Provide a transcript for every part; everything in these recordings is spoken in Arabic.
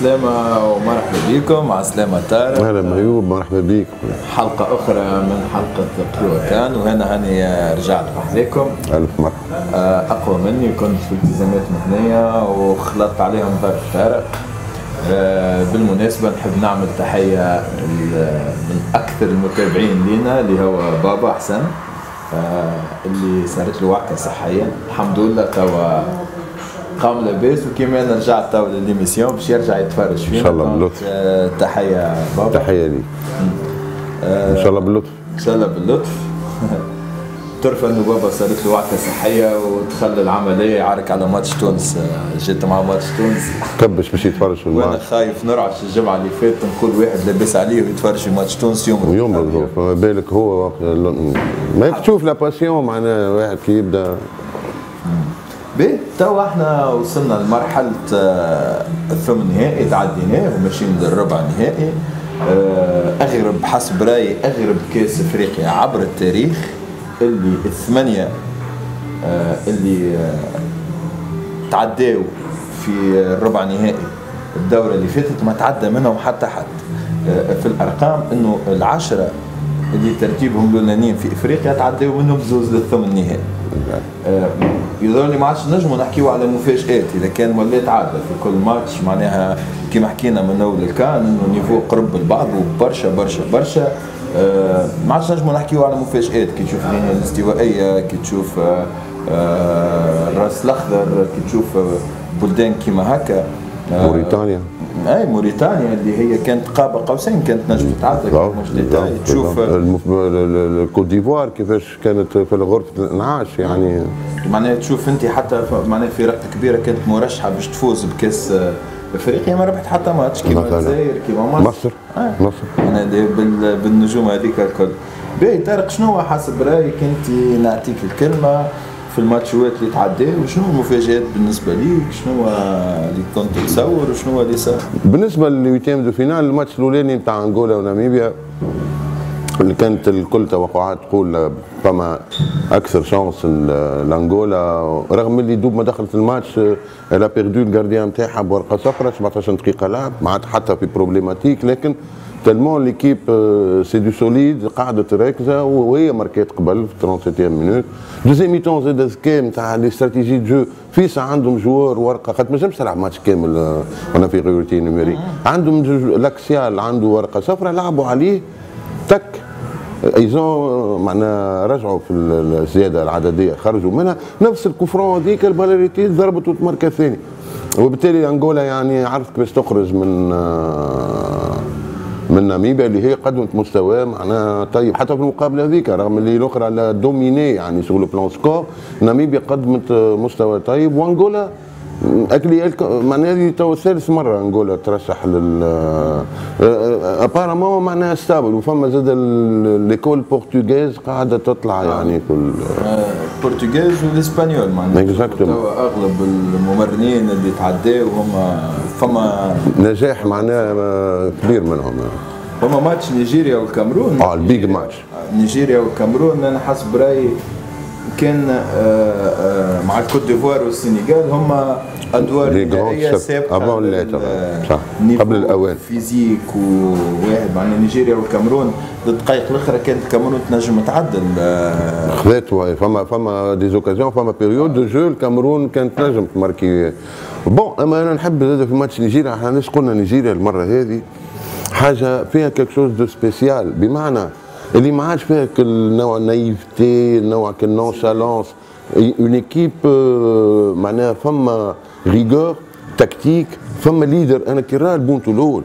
السلامة ومرحبا بكم. مع السلامة طارق أهلا ميوب مرحبا بك حلقة أخرى من حلقة قروتان وهنا هاني رجعت بحذاكم ألف مرحبا. آه، أقوى مني كنت في التزامات مهنية وخلطت عليهم ظرف طارق آه، بالمناسبة نحب نعمل تحية من أكثر المتابعين لنا اللي هو بابا حسن آه، اللي صارت له وعكة صحية. الحمد لله توا قام لاباس وكما أنا رجعت توا لليميسيون باش يرجع يتفرج فينا. إن شاء الله باللطف. آه، تحية بابا. تحية لي إن شاء الله باللطف. إن شاء الله باللطف. تعرف إنه بابا صارت له وعكة صحية ودخل العملية يعارك على ماتش تونس آه، جيت مع ماتش تونس. كبش باش يتفرج في وأنا الماتش. خايف نرعش الجمعة اللي فاتت نقول واحد لاباس عليه ويتفرج في ماتش تونس يوم ويوم الأحد. بالضبط. فما بالك هو وقت ما تشوف لا باسيون معناها واحد كي يبدأ. باهي توا إحنا وصلنا لمرحلة آه، الثمن النهائي تعديناه وماشيين للربع النهائي. آه، أغرب حسب رأيي أغرب كاس افريقيا عبر التاريخ اللي الثمانية آه، اللي تعداو في الربع نهائي الدورة اللي فاتت ما تعدى منهم حتى حد. في الأرقام إنه العشرة اللي ترتيبهم الأولانيين في إفريقيا تعداو منهم زوز للثمن النهائي. آه، يظهر لي ما عادش نجموا نحكيو على مفاجآت إذا كان ولات عادة في كل ماتش معناها كيما حكينا من أول الكان إنه niveau قرب البعض وبرشا برشا برشا. آه، ما عادش نجموا نحكيو على مفاجآت كي تشوف غينيا الاستوائية كي تشوف آه، آه، الراس الأخضر كي تشوف بلدان كيما هكا. موريتانيا. أي موريتانيا اللي هي كانت قاب قوسين كانت نجم بالضبط، تشوف الكوت ديفوار كيفاش كانت في غرفه الانعاش يعني. معناها تشوف أنت حتى معناها فرق كبيرة كانت مرشحة باش تفوز بكأس آه، أفريقيا ما ربحت حتى ماتش كيما. الجزائر كيما مصر. مصر آه. مصر. أنا بالنجوم هذيك الكل. باهي طارق شنو هو حسب رأيك أنت؟ نعطيك الكلمة. في الماتشات اللي تعداو وشنو المفاجآت بالنسبة ليك شنو اللي كنت تصور وشنو اللي صار بالنسبة لل huitième de finale الماتش الأولاني نتاع أنغولا وناميبيا اللي كانت الكل توقعات تقول فما أكثر chance لأنغولا. رغم اللي دوب ما دخلت الماتش الا perdu ال gardien نتاعها بورقة صفراء 17 دقيقة لعب عاد حتى في problématique لكن tellement l'équipe هي de solide قعدت راكزه وهي ماركات قبل في 37 minutes deuxième mi-temps زاد ذكاء نتاع les stratégies de فيسا عندهم جوار ورقه خاطر ما تنجمش تلعب ماتش كامل وأنا في غيورتي نيميريك عندهم لاكسيال عنده ورقه صفراء لعبوا عليه. تك ايزون معناها رجعوا في ال- الزيادة العددية خرجوا. منها نفس الكفرون هذيك البالاريتي ضربت وتماركه ثاني. وبالتالي أنغولا يعني عرفت كيفاش تخرج من آه، من ناميبيا اللي هي قدمت مستوى معناها طيب. حتى في المقابله هذيك رغم اللي الأخرى لا دوميني يعني سوغ لو بلان سكور ناميبيا قدمت مستوى طيب. وانغولا أكلي معناها هذه تو ثالث مرة انغولا ترشح لل ابارامون معناها ستابل وفما زاد ليكول بورتوغيز قاعدة تطلع يعني كل آه، البرتغال والإسبانيول معناها. أغلب الممرنين اللي تعداو هما فما نجاح معناها آه، كبير منهم. هما ماتش نيجيريا والكاميرون. آه البيج ماتش نيجيريا والكاميرون أنا حسب رأيي كان آه، آه، مع الكوت ديفوار والسنغال هما أدوار لي نهائيه grande سابقة avant l- la lettre. صح. niveau قبل الأوان. physique وواحد معناها نيجيريا والكاميرون الدقائق الأخرى كانت الكاميرون تنجم تعدل آه، خذات فما فما des occasions فما période de jeu الكاميرون كانت نجم تماركي bon أما أنا نحب زاد في ماتش نيجيريا إحنا ليش قلنا نيجيريا المرة هذه حاجة فيها quelque chose de spécial بمعنى اللي ما عادش فيها كل نوع naïveté نوع كل nonchalance une équipe معناها فما rigueur tactique فما leader. أنا كي راه البونتو الأول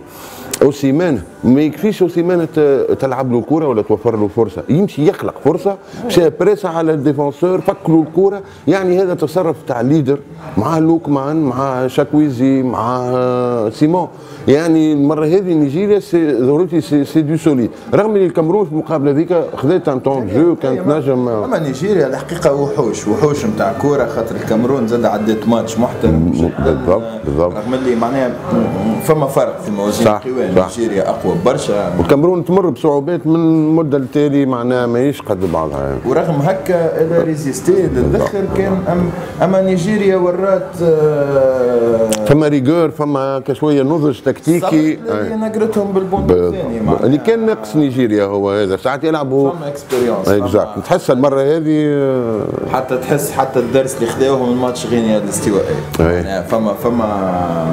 اوسيمان ما يكفيش اوسيمان ت- تلعب له الكره ولا توفر له فرصة. يمشي يخلق فرصة مشى pressé على ال défenseur فك له الكره يعني هذا تصرف تاع leader مع لوكمان مع شاكويزي مع سيمون. يعني المرة هذه نيجيريا c'est ضروري c'est, c'est du solide رغم اللي الكاميرون في المقابلة هذيك خذت un temps de jeu كانت نجم. أما نيجيريا الحقيقة وحوش وحوش نتاع كورة خاطر الكاميرون زاد عدت ماتش محترم. بالضبط، بالضبط. رغم اللي معناها فما فرق في موازين صح، القوى. نيجيريا أقوى. برشا. والكاميرون تمر بصعوبات من مدة لتالي معناها ماهيش قد بعضها. يعني. ورغم هكا elle a résisté للاخر كان أم أما نيجيريا ورات آه، فما rigueur فما كشويه نضج تكتيكي. اللي. نقرتهم بالبون ب- الثاني اللي كان ناقص نيجيريا هو هذا ساعات يلعبوا. فما expérience exact تحس المرة هذه آه، حتى تحس حتى الدرس اللي خداوه من ماتش غينيا الاستوائي. يعني فما فما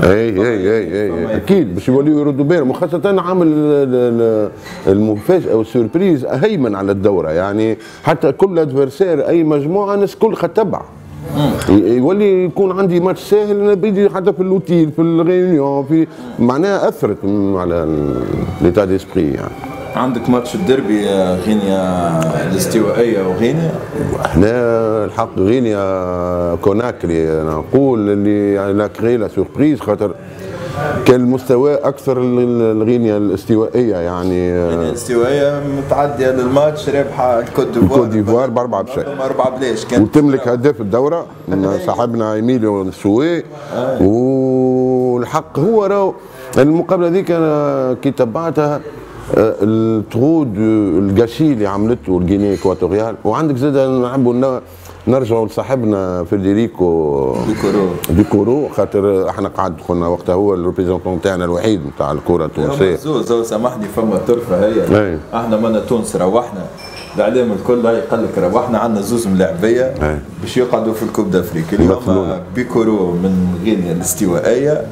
أي أي أي أي أكيد باش يوليو يردوا بالهم وخاصة عامل ال- ال- المفاجأة وال surprise هيمن على الدورة. يعني حتى كل adversaire أي مجموعة الناس الكل تتبع يولي يكون عندي ماتش أنا بدي حتى في l'hôtel في ال réunion في معناها أثرت على l'état d'esprit يعني. عندك ماتش الدربي آه، غينيا الاستوائية وغينيا؟ إحنا الحق غينيا كوناكري أنا نقول اللي يعني elle a créé la surprise خاطر كان المستوى أكثر ال- الغينيا الاستوائية يعني آه، الاستوائية متعدية للماتش رابحه الكوت ديفوار. الكوت ديفوار بأربعة بشيء. أربعة بلاش كانت وتملك هداف الدورة من صاحبنا إيميليو نسوي والحق هو راهو المقابلة ذيك كي تبعتها آه، الطرود القشي اللي عملته ال Guinée équatoriale. وعندك زاد نحبوا ن- نرجعوا لصاحبنا فيدريكو بيكورو ديكورو خاطر إحنا قعد قلنا وقتها هو ال représentant تاعنا الوحيد نتاع الكرة التونسية زوز زوز سامحني فما طرفه هي أي. إحنا مانا تونس روحنا الاعلام الكل هاي قال لك روحنا عندنا زوز ملاعبية. باش يقعدوا في ال coupe d'Afrique اللي هما. بيكورو من غينيا الاستوائية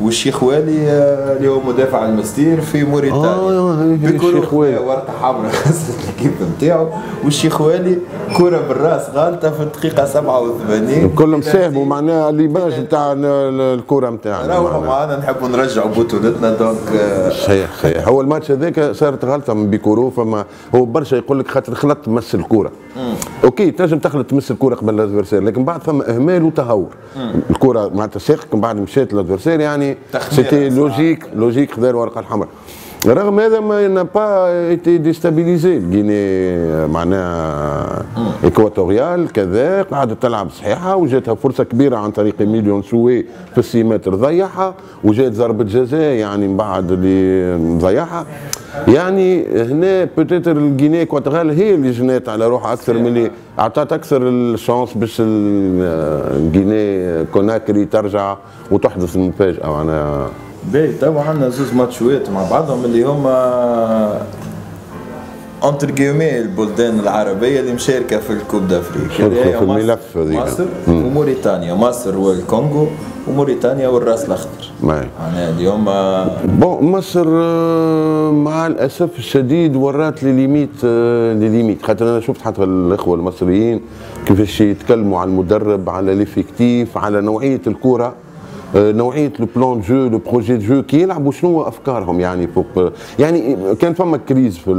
والشيخ والي آه، اللي هو مدافع المنستير في موريتانيا. آه، والي. خذا ورقة حمراء. خسرت ال équipe نتاعو والشيخ والي كرة بالراس غالطة في الدقيقة 87 كلهم ساهموا معناها l'image نتاع الكرة نتاعنا معناها. معنا نحبوا نرجعوا بطولتنا donc آه، صحيح صحيح. هو الماتش هذاك صارت غلطة من بيكورو فما هو برشا يقول لك خاطر خلط تمس الكوره OK تنجم تخلط تمس الكورة قبل ال adversaire لكن بعد فما إهمال وتهور. الكورة معناتها ساقك من بعد مشات ال adversaire يعني c'était. logique logique خذا الورقه الحمراء. رغم هذا mais n'a pas été déstabilisée. ال Guinée معناها équatoriale كذا قعدت تلعب صحيحة وجاتها فرصة كبيرة عن طريق إيميليو نسوي في ال six mètres ضيعها وجات ضربة جزاء يعني من بعد اللي ضيعها يعني هنا peut-être ال Guinée équatoriale هي اللي جنات على روحها أكثر من اللي اعطت أكثر ال chance باش ال- ال Guinée Conakry ترجع وتحدث المفاجاه معناها باهي توا عندنا زوز ماتشوات مع بعضهم اللي هما entre guillemets البلدان العربيه اللي مشاركه في ال coupe d'Afrique في مصر- الملف هذيك. مصر وموريتانيا مصر والكونغو وموريتانيا والراس الاخضر. معناها اللي هما bon مصر مع الاسف الشديد ورات les limites les limites خاطر أنا شفت حتى الاخوه المصريين كيفاش يتكلموا على المدرب على l'effectif على نوعيه الكره آه، نوعية le plan de jeu le projet de jeu كي يلعبوا شنو أفكارهم يعني فوق يعني كان فما crise في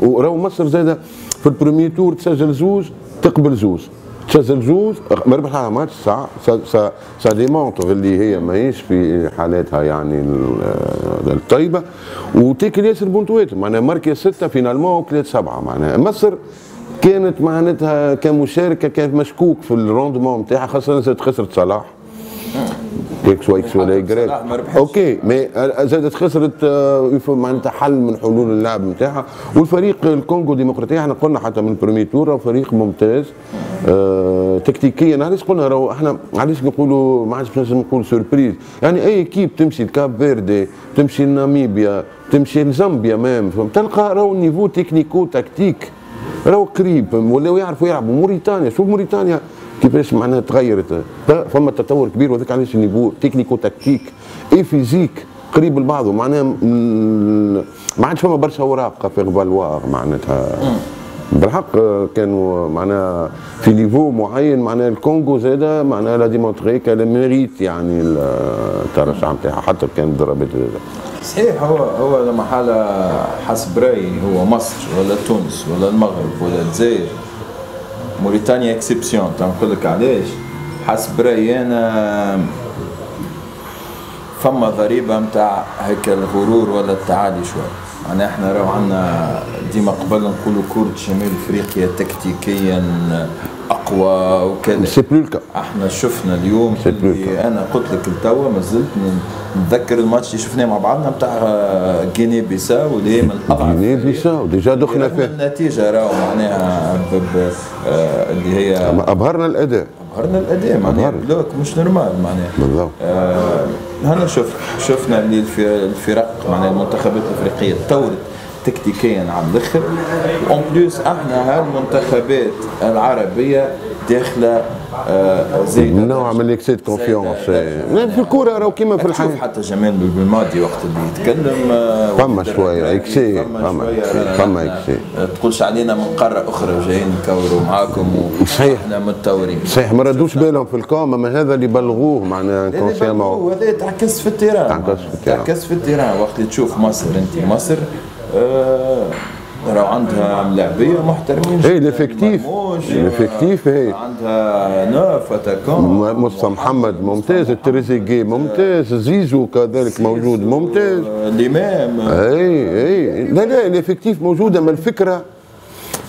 وراهو مصر زاد في ال premier tour تسجل زوج تقبل زوج. تسجل جوز ما ربح لها ماتش ça ça ça, démontre اللي هي ماهيش في حالاتها يعني ال- الطيبه وتاكل ياسر بونتوات معناها marqué ستة finalement وكلات سبعة معناها مصر كانت معناتها كمشاركة كانت مشكوك في ال rendement نتاعها خاصة خسرت صلاح. X و X ولا ربحتش. OK mais زادت خسرت آه، معناتها حل من حلول اللعب نتاعها والفريق الكونغو ديمقراطية إحنا قلنا حتى من ال premier tour فريق ممتاز. آه تكتيكيا علاش قلنا راهو إحنا علاش نقولوا ما عادش نقول surprise يعني أي équipe تمشي لكاب فيردي تمشي لناميبيا تمشي لزامبيا même؟ تلقى راهو ال niveau technico-tactique. راهو قريب ولاو يعرفوا يلعبوا. موريتانيا شوف موريتانيا كيفاش معناها تغيرت؟ فما تطور كبير وذاك علاش ال niveau technico-tactique et physique قريب لبعضه. معناها ما عادش فما برشا اوراق في غبالوار معناتها. بالحق آه، كانوا معناها في niveau معين معناها الكونغو زاده معناها l'a démontré qu'elle mérite يعني الترشح نتاعها حتى كان ضربت. جزاء صحيح هو هو لما حالة حسب رأيي هو مصر ولا تونس ولا المغرب ولا الجزائر. موريتانيا exception تنقول لك علاش حسب رايي أنا فما ضريبه نتاع هيك الغرور ولا التعالي شوي معناها إحنا راهو عندنا ديما قبل نقولوا كرة شمال افريقيا تكتيكيا أقوى وكذا. c'est plus le cas إحنا شفنا اليوم C'est plus اللي أنا قلت لك لتوا ما زلت نتذكر الماتش اللي شفناه مع بعضنا نتاع غيني بيساو اللي هي من الأضعف غيني بيساو déjà دخلنا فيه. النتيجة راهو معناها آه، اللي هي أبهرنا الأداء. ظهرنا الأداء معناها. bloc مش normal معناها. بالضبط. آه، هنا شوف شفنا اللي الف- الفرق معناها المنتخبات الإفريقية تطورت تكتيكيا على الآخر en plus إحنا هالمنتخبات العربية داخلة آه، زايده نوع من ال excès de confiance زايدة. في الكورة راهو كيما في الحياة. حتى جمال بالماضي وقت اللي يتكلم آه، فما الركراكي، excès، فما فما excès. آه، تقولش علينا من قارة أخرى جايين نكوروا معاكم صحيح. وإحنا متطورين. صحيح ما ردوش بالهم في الكوم أما هذا اللي بلغوه معناها inconsciemment هذا تعكس في ال terrain. تعكس في ال terrain. تعكس في ال terrain. وقت اللي تشوف مصر أنت مصر آه راهو عندها ملاعبية محترمين. ال effectif. مرموش، ال effectif، إيه. عندها neuf attaquants. مصطفى محمد ممتاز. التريزيجي ممتاز. زيزو كذلك موجود ممتاز. آه، الإمام. اي اي لا لا ال effectif موجود أما الفكرة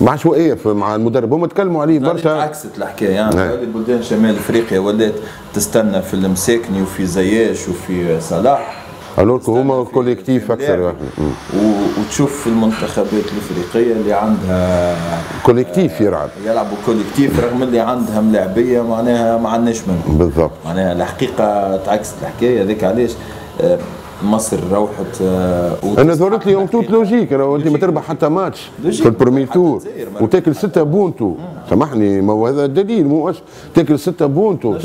عشوائيه في- مع المدرب. هم تكلموا عليه برشا. عكست الحكاية. يعني. هذه بلدان شمال إفريقيا ولات تستنى في المساكني وفي زياش وفي صلاح. alors هما في- collectif أكثر وتشوف في المنتخبات الإفريقية اللي عندها collectif يلعب. يلعبوا collectif رغم اللي عندها ملاعبيه معناها ما عندناش منهم. بالضبط. معناها الحقيقة تعكست الحكاية هذيك علاش؟ آه، مصر روحت آه، أنا ظهرت لي en toute logique راهو انت ما تربح حتى ماتش. في ال premier tour. وتأكل ستة بونتو. سامحني ما هو هذا دليل مو أش تأكل ستة بونتو.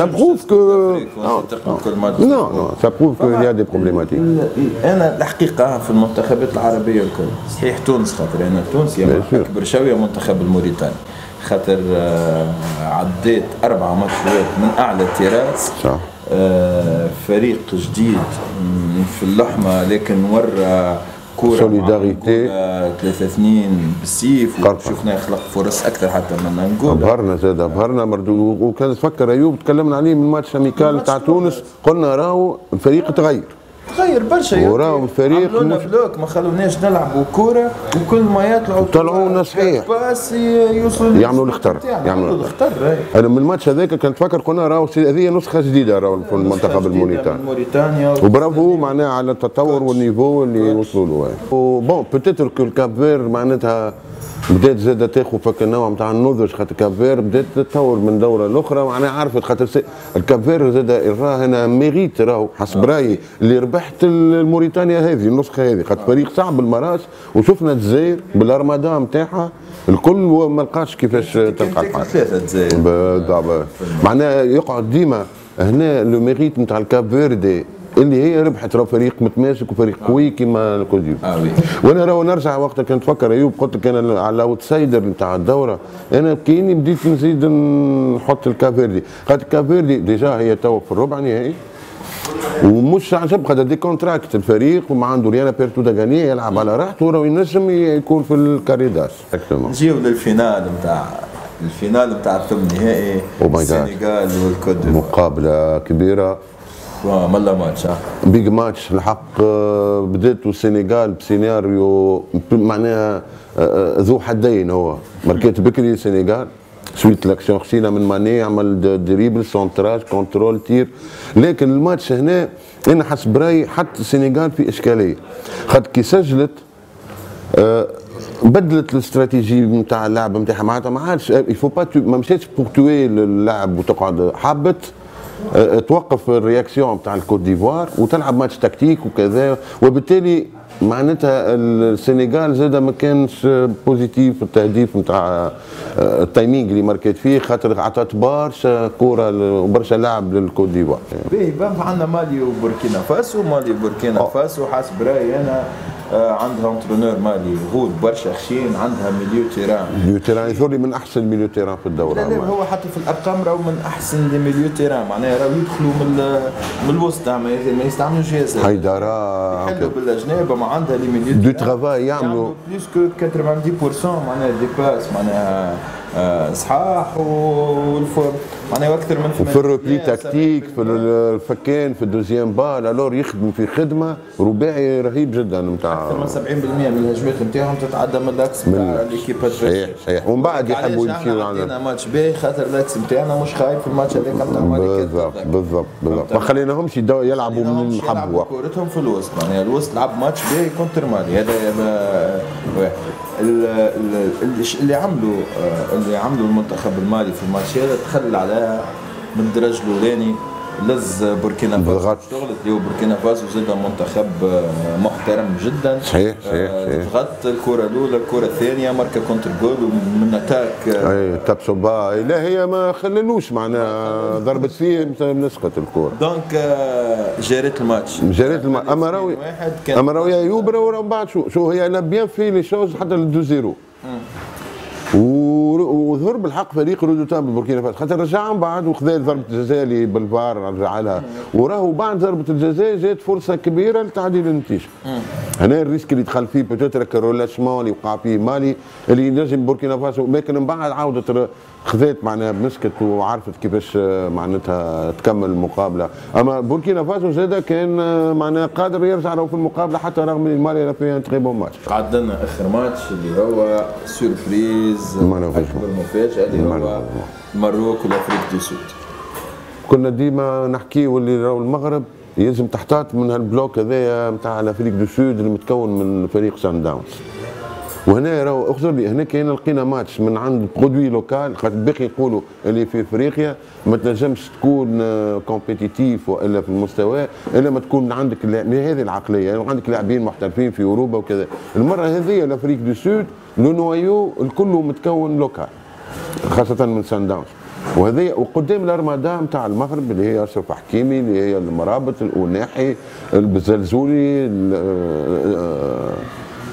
non non ça prouve qu'il y a des problématiques أنا الحقيقة في المنتخبات العربية الكل صحيح تونس خاطر أنا تونسي. أكبر شوية منتخب الموريتاني. خاطر آه، عديت أربع ماتشات من أعلى تراس صح. فريق جديد في اللحمة لكن ورى كورة Solidarité. 3 2 بالسيف. وشفنا يخلق فرص أكثر حتى من انجولا أبهرنا زاد أبهرنا مردو وكان تفكر أيوب تكلمنا عليه من ماتش amical تاع تونس قلنا راهو الفريق تغير تغير برشا وراهم. الفريق عملونا bloc ما خلوناش نلعبوا كورة وكل ما يطلعوا طلعونا صحيح. passe يوصلوا يعملوا الخطر. يعملوا الخطر. أنا من الماتش هذاك كنت فاكر قلنا راهو هذه نسخة جديدة راهو في المنتخب الموريتاني موريتانيا وبرافو معناها على التطور وال niveau اللي وصلوا له و bon peut-être que ال Cap-Vert معناتها بدات زاد تاخذ فك النوع نتاع النضج خاطر Cap-Vert بدات تتطور من دورة لأخرى معناها عرفت خاطر ال Cap-Vert زاد راه هنا mérite راهو حسب رأيي اللي ربحت الموريتانيا هذه النسخة هذه خاطر فريق صعب المراس وشفنا الجزائر بال armada نتاعها الكل ما لقاش كيفاش تلقى الحال معناها يقعد ديما هنا le mérite نتاع الكاب فيردي اللي هي ربحت راه فريق متماسك وفريق قوي كيما آه oui وأنا راهو نرجع وقت كنت نفكر أيوب قلت لك أنا على ال outsider نتاع الدورة أنا كيني بديت نزيد نحط الكاب فيردي خاطر الكاب فيردي déjà هي تو في الربع نهائي ومش عجب خاطر décontracté الفريق وما عنده rien à perdre tout à gagner يلعب على راحته وراه ينجم يكون في ال carré d'as. نجيو لل finale نتاع ال finale نتاع الثمن النهائي Oh. السنغال والكوت مقابلة كبيرة. ملا ماتش big match الحق بدات السنغال بسيناريو معناها آه، آه، ذو حدين هو. ماركيت بكري السنغال suite à l'action خشينا من ماني عمل dribble centrage contrôle tir. لكن الماتش هنا أنا حسب رايي حتى السنغال في إشكالية. خاطر كي سجلت آه، بدلت الاستراتيجي نتاع اللعب نتاعها معناتها ما عادش يفو با ما مشيتش pour tuer اللعب وتقعد آه، توقف ال réaction نتاع الكوت ديفوار وتلعب ماتش tactique وكذا وبالتالي معناتها السنغال زاد ما كانش positif في التهديف نتاع ال timing اللي ماركيت فيه خاطر عطات برشا كورة وبرشا لعب للكوت ديفوار. باهي عندنا مالي وبوركينا فاسو مالي وبوركينا فاسو حسب رأيي أنا آه، عندها انترونور مالي غول برشا خشين عندها ميليو تيران. ميليو تيران يظهر لي من أحسن ميليو تيران في الدورة لا لا هو حتى في الأرقام راهو من أحسن لي ميليو تيران. معناها راهو يدخلوا من من الوسط ما يستعملوش جهاز حيدره يحلوا بالاجناب ما عندها لي ميليو دو ترافاي يعملوا بلوس كو 90% معناها دي باس معناها آه، صحاح والفور معناها أكثر من وفي ال repli tactique في الفكان في ال deuxième balle alors يخدم في خدمة رباعي رهيب جدا نتاع أكثر من 70% من الهجمات نتاعهم تتعدى من ال axe نتاع l'équipage صحيح صحيح. ومن بعد يحبوا يمشيوا على على ماتش باهي خاطر ال axe نتاعنا مش خايف في الماتش هذاك نتاع بالضبط بالضبط بالضبط. ما خليناهمش يلعبوا من حبوا. كورتهم في الوسط. معناها الوسط لعب ماتش باهي contre مالي. هذا واحد. اللي عملوا اللي عملوا المنتخب المالي في الماتش هذا تخلى من الدرج الأولاني لز بوركينا فاسو. اشتغلت اللي هو بوركينا فاسو زاد منتخب آه، محترم جدا. صحيح، صحيح، آه، صحيح. ضغط الكرة الأولى الكرة الثانية ماركا كونتر جول ومن أتاك آه، أي تابسو با لا هي ما خللوش معناها ضربت فيه نسقط الكورة. دونك آه، جارت الماتش. جريت الم... اما راوي اما راوي ايوب راهو راهو بعد شو شو هي أنا bien fait les choses حتى لل deux zéro و- وظهر بالحق فريق redoutable ببوركينا فاسو خاطر رجع من بعد وخذا ضربة الجزاء اللي بالفار رجع لها. وراهو بعد ضربة الجزاء جات فرصة كبيرة لتعديل النتيجة. هنا ال risque اللي دخل فيه peut-être ال relâchement اللي وقع فيه مالي اللي ينجم بوركينا فاسو لكن من بعد عاودت خذات معناها مسكت وعرفت كيفاش آه، معناتها تكمل المقابلة أما بوركينا فاسو زاد كان آه، معناها قادر يرجع له في المقابلة حتى رغم إن مالي راه فيها تغيب ماتش قعد لنا آخر ماتش اللي هو surprise. أكبر مفاجأة اللي هو. ال Maroc وال Afrique du Sud كنا ديما نحكي واللي راهو المغرب يلزم تحتاط من هال bloc هذايا نتاع ال Afrique du Sud اللي متكون من فريق صن داونز وهنا راهو اخزر لي هنا كاين لقينا ماتش من عند produit local خاطر باقي يقولوا اللي في افريقيا ما تنجمش تكون compétitive وإلا في المستوى إلا ما تكون عندك هذه العقلية يعني عندك لاعبين محترفين في أوروبا وكذا. المرة هذه ال Afrique du Sud le noyau الكل متكون local خاصة من صن داونز. وهذه وقدام ال armada نتاع المغرب اللي هي أشرف حكيمي اللي هي المرابط الأوناحي الزلزولي ال- آه،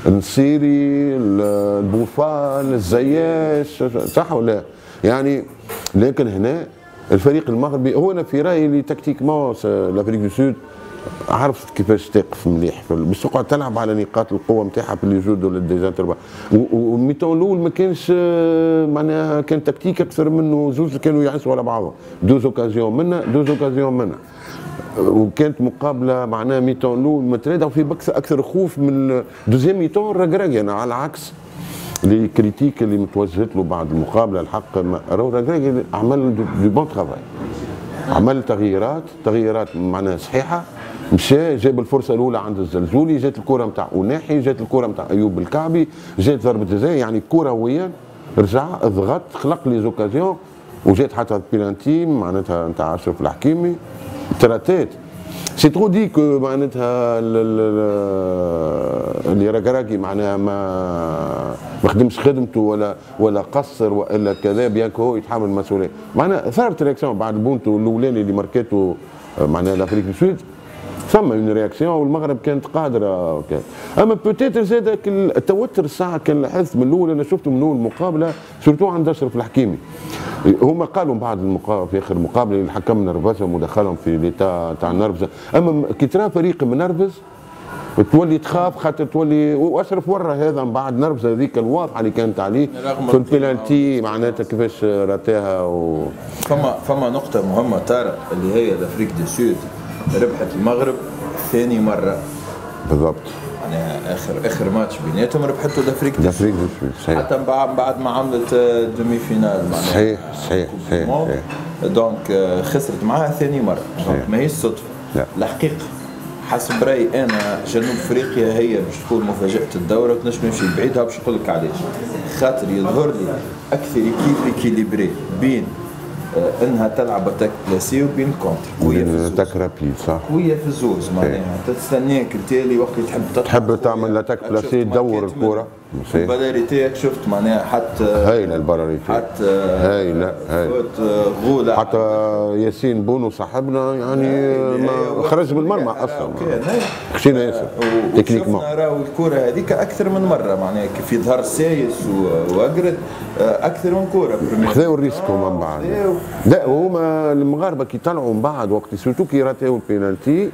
النصيري ال- البوفال الزياش صح ولا؟ لا؟ يعني لكن هنا الفريق المغربي هو أنا في رأيي اللي تكتيكمون لافريك دو سود. عرفت كيفاش تقف مليح باش تقعد تلعب على نقاط القوة نتاعها في اللي جود ولا الديزان تربع والميتون الأول ما كانش آه، معناها كان تكتيك أكثر منه زوز كانوا يعسوا على بعضهم. دوز أوكازيون منا دوز أوكازيون منا وكانت مقابلة معناها ميتون الأول مترادة وفي بكث أكثر خوف من دوزيام ميتون رقراقي أنا على العكس. les critiques اللي متوجهت له بعد المقابلة الحق راهو رقراقي عمل du bon travail. عمل تغييرات تغييرات معناها صحيحة. مشى جاب الفرصة الأولى عند الزلزولي جات الكرة نتاع أوناحي جات الكرة نتاع أيوب الكعبي جات ضربة جزاء يعني كرويا رجع ضغط خلق les occasions وجات حتى بيلانتي معناتها نتاع أشرف الحكيمي. تراتات c'est trop du coup معناتها ال- ال- ال- اللي رقراقي معناها ما ما خدمش خدمته ولا ولا قصر وإلا كذا bien que هو يتحمل المسؤولية. معناها ثارت réaction بعد بونتو الأولاني اللي ماركيتو معناها l'Afrique du Sud ثم une réaction والمغرب كانت قادرة وكذا أما peut-être زاد التوتر الساعة كان لاحظت من الأول أنا شفته من اول مقابلة surtout عند أشرف الحكيمي. هما قالوا بعد المقابله في آخر مقابلة الحكم نرفزهم ودخلهم في l'état تاع النرفزه أما كي ترى فريق منرفز تولي تخاف خاطر تولي وأشرف ورا هذا من بعد نرفزة هذيك الواضحة اللي كانت عليه في البينالتي معناتها كيفاش راتاها و... فما فما نقطة مهمة طارق اللي هي ال Afrique du Sud ربحت المغرب ثاني مرة. بالضبط. يعني اخر آخر ماتش بيناتهم ربحته du Sud صحيح. حتى من بعد بعد ما عملت demi-finale معناها. صحيح صحيح صحيح, صحيح. donc آه، خسرت معاها ثاني مرة. donc ما هيش صدفة. لا. الحقيقة حسب رأيي أنا جنوب أفريقيا هي باش تكون مفاجأة الدورة وتنجم نمشي بعيدها باش نقول لك علاش. خاطر يظهر لي أكثر équipe équilibrée بين إنها تلعب attaque placée وبين contre قويه في الزوز attaque rapide صح؟ قويه في الزوز معناها. تستناك التالي وقت اللي تحب تحب تعمل l'attaque شفت placée تدور ماركات تاعك شفت معناها حتى هايله البراريتي حتى هايله هايله آه، غولة. حتى ياسين بونو صاحبنا يعني ما خرج من المرمى أصلا. خشينا ياسر techniquement شفنا راهو الكرة هذيك أكثر من مرة معناها كيف يظهر سايس و- وأقرد آه، أكثر من كرة première. خذاو ال risque هما من بعد. لا هما المغاربة كي طلعوا من بعد وقت surtout كي راتيو البينالتي.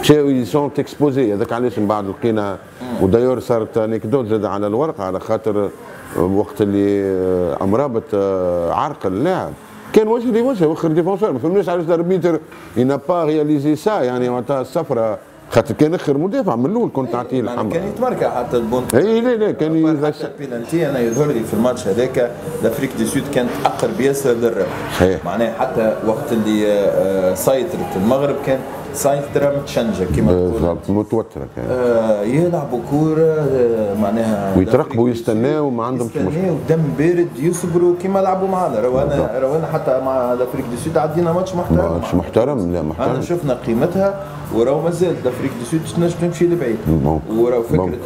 مشاو ils se sont exposés. هذاك علاش من بعد لقينا و d'ailleurs صارت anecdote زاد على الورق على خاطر وقت اللي آه، امرابط آه، عرقل اللاعب كان وجه لوجه وخر défenseur ما فهمناش علاش ال arbitre il n'a pas réalisé ça يعني وقتها الصفرة خاطر كان أخر مدافع من الأول كنت تعطيه يعني كان الحمراء يتمركع حتى البونت. اي لا لا كان حتى البينالتي أنا يظهر لي في الماتش هذاك ال Afrique du Sud كانت أقرب ياسر للربح. معناها حتى وقت اللي آه، سيطرت المغرب كان سيطرة متشنجة كما تقول. بالضبط متوتره كان آه، يلعبوا كورة آه، معناها ويترقبوا ويستناو وما عندهمش مشكلة. يستناو دم بارد يصبروا كما لعبوا معنا رو أنا رو أنا حتى مع الافريك دو سود عدينا ماتش محترم. ماتش محترم لا أنا محترم شفنا قيمتها وراه مازال الافريك دو سود تنجم تمشي لبعيد. وراه فكرة. إنه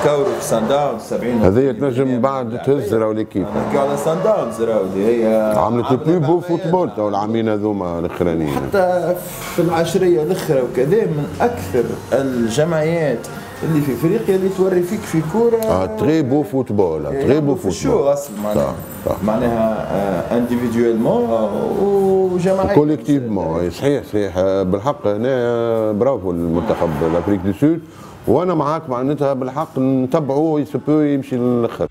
يكاوروا في سان داونز 70 هذه تنجم بعد تهز راهو ليكيب نحكيو على سان داونز راهو اللي هي عملت البلو بو. فوتبول تو العامين هذوما الأخرانيين. حتى في العشريه الأخرى وكذا من أكثر الجمعيات اللي في إفريقيا اللي توري فيك في كورة. تري بو فوتبول تري بو فوتبول أصلا معناها. صح، صح. معناها individuellement وجماعيا collectivement صحيح صحيح. آه، بالحق هنا آه، برافو المنتخب ال Afrique du Sud. وأنا معاك معناتها بالحق نتبعوه يسبو يمشي للآخر.